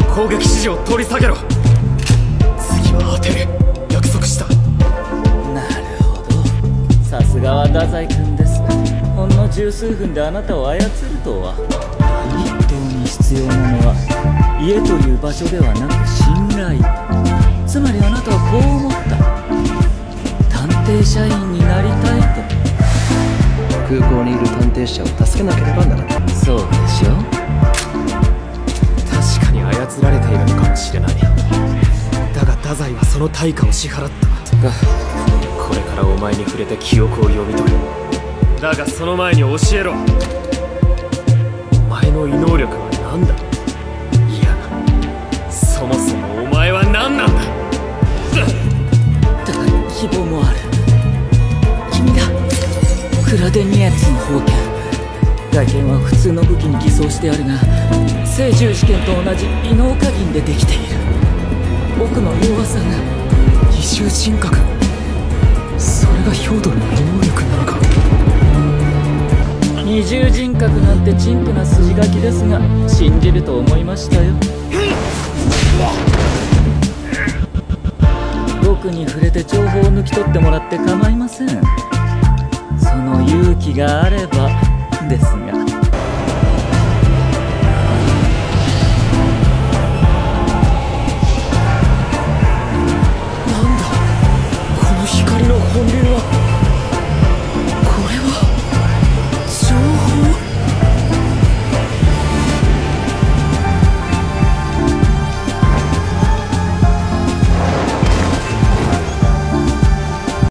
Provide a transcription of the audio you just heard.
攻撃指示を取り下げろ。次は当てる。約束した。なるほど。さすがは太宰君です。ほんの十数分であなたを操るとは。本当に必要なのは家という場所ではなく信頼。つまりあなたはこう思った。探偵社員になりたいと。空港にいる探偵者を助けなければならない。そうでしょ確のかもしれない。だが太宰はその対価を支払った。これからお前に触れて記憶を読み取るだがその前に教えろ。お前の異能力は何だ？いやそもそもお前は何なんだ？だが希望もある。君だクラデニアツの宝剣外見は普通の武器に偽装してあるが聖獣試験と同じ異能加銀でできている。僕の弱さが二重人格それがヒョードルの能力なのか。二重人格なんて陳腐な筋書きですが信じると思いましたよ。僕に触れて情報を抜き取ってもらって構いません。その勇気があれば